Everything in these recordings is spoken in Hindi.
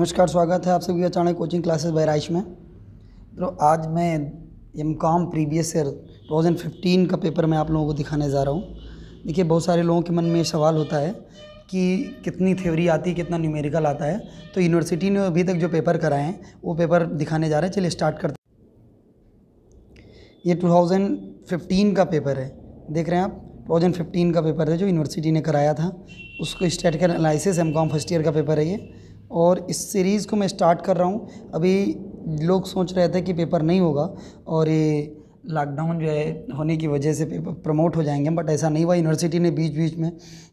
नमस्कार, स्वागत है आप सभी का चाणक्य कोचिंग क्लासेस बहराइश में। तो आज मैं एम कॉम प्रीवियस ईयर 2015 का पेपर मैं आप लोगों को दिखाने जा रहा हूँ। देखिए, बहुत सारे लोगों के मन में सवाल होता है कि कितनी थ्योरी आती है, कितना न्यूमेरिकल आता है। तो यूनिवर्सिटी ने अभी तक जो पेपर कराए हैं, वो पेपर दिखाने जा रहे हैं। चलिए स्टार्ट करते ये 2015 का पेपर है। देख रहे हैं आप 2015 का पेपर है जो यूनिवर्सिटी ने कराया था। उसको statistical analysis M Com first year का पेपर है ये। और इस सीरीज़ को मैं स्टार्ट कर रहा हूँ। अभी लोग सोच रहे थे कि पेपर नहीं होगा और ये लॉकडाउन जो है होने की वजह से पेपर प्रमोट हो जाएँगे बट ऐसा नहीं हुआ। यूनिवर्सिटी ने बीच बीच में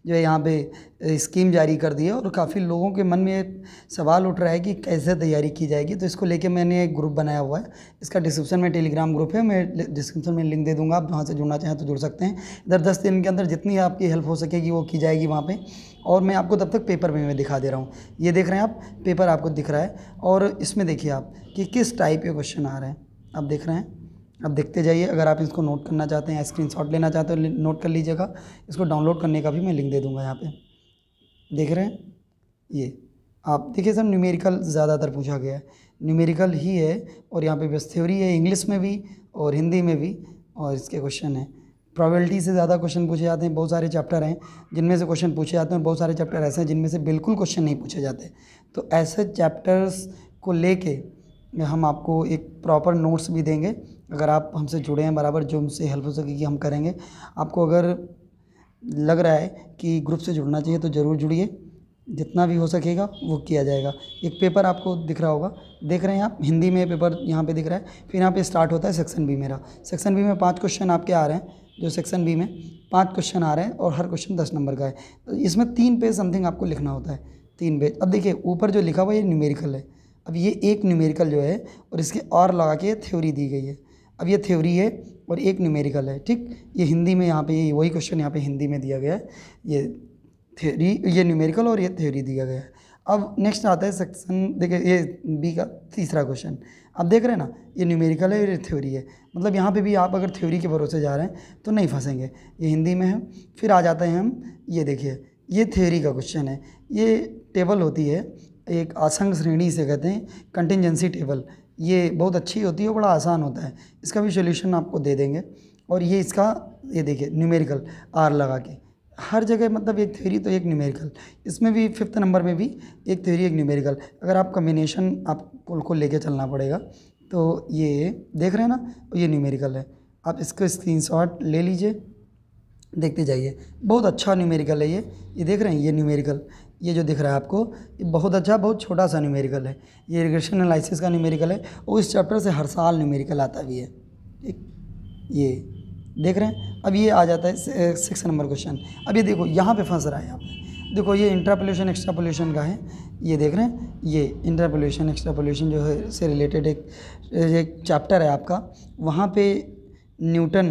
जो है यहाँ पे स्कीम जारी कर दी है और काफ़ी लोगों के मन में सवाल उठ रहा है कि कैसे तैयारी की जाएगी। तो इसको लेके मैंने एक ग्रुप बनाया हुआ है। इसका डिस्क्रिप्शन में टेलीग्राम ग्रुप है। मैं डिस्क्रिप्शन में लिंक दे दूँगा। आप वहाँ से जुड़ना चाहें तो जुड़ सकते हैं। इधर दस दिन के अंदर जितनी आपकी हेल्प हो सकेगी वो की जाएगी वहाँ पर और मैं आपको तब तक पेपर में, मैं दिखा दे रहा हूँ। ये देख रहे हैं आप? पेपर आपको दिख रहा है। और इसमें देखिए आप कि किस टाइप के क्वेश्चन आ रहे हैं। आप देख रहे हैं? अब देखते जाइए, अगर आप इसको नोट करना चाहते हैं स्क्रीन शॉट लेना चाहते हो नोट कर लीजिएगा। इसको डाउनलोड करने का भी मैं लिंक दे दूँगा यहाँ पे। देख रहे हैं? ये। आप देखिए सर न्यूमेरिकल ज़्यादातर पूछा गया है। न्यूमेरिकल ही है और यहाँ पे बस थ्योरी है इंग्लिश में भी और हिंदी में भी और इसके क्वेश्चन हैं। प्रॉबिलिटी से ज़्यादा क्वेश्चन पूछे जाते हैं, बहुत सारे चैप्टर हैं, जिनमें से क्वेश्चन पूछे जाते हैं बहुत सारे चैप्टर ऐसे हैं जिनमें से बिल्कुल क्वेश्चन नहीं पूछे जाते। तो ऐसे चैप्टर्स को लेके हम आपको एक प्रॉपर नोट्स भी देंगे। अगर आप हमसे जुड़े हैं बराबर, जो हमसे हेल्प हो सकेगी हम करेंगे, आपको अगर लग रहा है कि ग्रुप से जुड़ना चाहिए तो ज़रूर जुड़िए। जितना भी हो सकेगा, वो किया जाएगा। एक पेपर आपको दिख रहा होगा। देख रहे हैं आप? हिंदी में पेपर यहाँ पे दिख रहा है। फिर यहाँ पे स्टार्ट होता है सेक्शन बी मेरा। सेक्शन बी में पाँच क्वेश्चन आपके आ रहे हैं, जो सेक्शन बी में पाँच क्वेश्चन आ रहे हैं और हर क्वेश्चन दस नंबर का है। तो इसमें तीन पेज समथिंग आपको लिखना होता है। तीन पेज अब देखिए, ऊपर जो लिखा हुआ ये न्यूमेरिकल है। अब ये एक न्यूमेरिकल जो है और इसके और लगा के थ्योरी दी गई है। अब ये थ्योरी है और एक न्यूमेरिकल है, ठीक? ये हिंदी में यहाँ पे, ये वही क्वेश्चन यहाँ पे हिंदी में दिया गया है। ये थ्योरी ये न्यूमेरिकल और ये थ्योरी दिया गया है। अब नेक्स्ट आता है सेक्शन देखिए ये बी का तीसरा क्वेश्चन आप देख रहे हैं ना, ये न्यूमेरिकल है ये थ्योरी है। मतलब यहाँ पे भी आप अगर थ्योरी के भरोसे जा रहे हैं तो नहीं फंसेंगे। ये हिंदी में है। फिर आ जाते हैं हम, ये देखिए, ये थ्योरी का क्वेश्चन है। ये टेबल होती है, एक आसंग श्रेणी से कहते हैं कंटिजेंसी टेबल ये बहुत अच्छी होती है बड़ा आसान होता है। इसका भी सोल्यूशन आपको दे देंगे। और ये इसका, ये देखिए न्यूमेरिकल आर लगा के। हर जगह मतलब एक थ्योरी तो एक न्यूमेरिकल इसमें भी फिफ्थ नंबर में भी एक थ्योरी एक न्यूमेरिकल अगर आप कम्बिनेशन आपको को लेके चलना पड़ेगा तो ये देख रहे हैं ना, ये न्यूमेरिकल है। आप इसको स्क्रीनशॉट ले लीजिए। देखते जाइए। बहुत अच्छा न्यूमेरिकल है ये। ये देख रहे हैं, ये न्यूमेरिकल ये जो दिख रहा है आपको, ये बहुत अच्छा बहुत छोटा सा न्यूमेरिकल है। ये रिग्रेशन एनालिसिस का न्यूमेरिकल है और इस चैप्टर से हर साल न्यूमेरिकल आता भी है। ठीक? ये देख रहे हैं? अब ये आ जाता है सिक्स नंबर क्वेश्चन अब ये देखो, यहाँ पे फंस रहा है पे। देखो, ये इंट्रापोलेशन एक्स्ट्रापोलेशन का है। ये देख रहे हैं? ये इंट्रापोलेशन एक्स्ट्रापोलेशन जो है, से रिलेटेड एक एक चैप्टर है आपका। वहाँ पे न्यूटन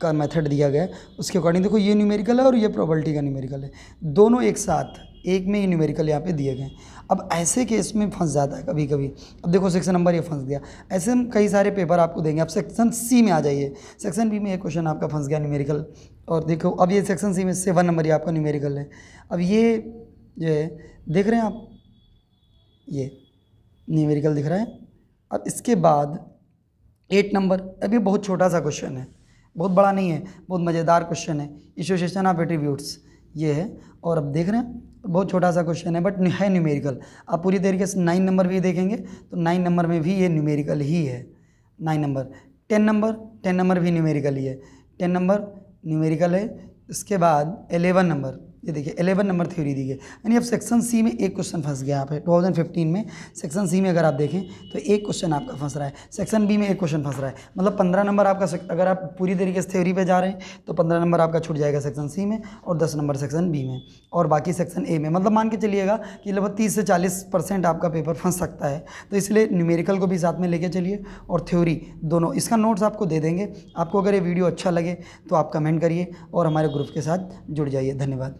का मेथड दिया गया है। उसके अकॉर्डिंग देखो, ये न्यूमेरिकल है और ये प्रोबबिलिटी का न्यूमेरिकल है। दोनों एक साथ, एक में ही न्यूमेरिकल यहाँ पे दिए गए अब ऐसे केस में फंस जाता है कभी कभी अब देखो सेक्शन नंबर ये फंस गया। ऐसे हम कई सारे पेपर आपको देंगे। अब सेक्शन सी में आ जाइए। सेक्शन बी में एक क्वेश्चन आपका फंस गया न्यूमेरिकल और देखो, अब ये सेक्शन सी में सेवन नंबर ये आपका न्यूमेरिकल है। अब ये जो है, देख रहे हैं आप? ये न्यूमेरिकल दिख रहा है। अब इसके बाद एट नंबर अभी बहुत छोटा सा क्वेश्चन है। बहुत बड़ा नहीं है, बहुत मज़ेदार क्वेश्चन है। एसोसिएशन ऑफ़ एट्रीब्यूट्स ये है। और अब देख रहे हैं, बहुत छोटा सा क्वेश्चन है बट है न्यूमेरिकल आप पूरी तरीके से नाइन नंबर भी देखेंगे तो नाइन नंबर में भी ये न्यूमेरिकल ही है। Nine number ten number ten number भी न्यूमेरिकल ही है। टेन नंबर न्यूमेरिकल है, इसके बाद एलेवन नंबर ये देखिए एलेवन नंबर थ्योरी दी गई। यानी अब सेक्शन सी में एक क्वेश्चन फंस गया यहाँ पे 2015 में। सेक्शन सी में अगर आप देखें तो एक क्वेश्चन आपका फंस रहा है। सेक्शन बी में एक क्वेश्चन फंस रहा है। मतलब पंद्रह नंबर आपका अगर आप पूरी तरीके से थ्योरी पे जा रहे हैं तो पंद्रह नंबर आपका छूट जाएगा सेक्शन सी में और दस नंबर सेक्शन बी में। और बाकी सेक्शन ए में। मतलब मान के चलिएगा कि लगभग तीस से चालीस परसेंट आपका पेपर फंस सकता है। तो इसलिए न्यूमेरिकल को भी साथ में लेके चलिए और थ्योरी दोनों। इसका नोट्स आपको दे देंगे। आपको अगर ये वीडियो अच्छा लगे तो आप कमेंट करिए और हमारे ग्रुप के साथ जुड़ जाइए। धन्यवाद।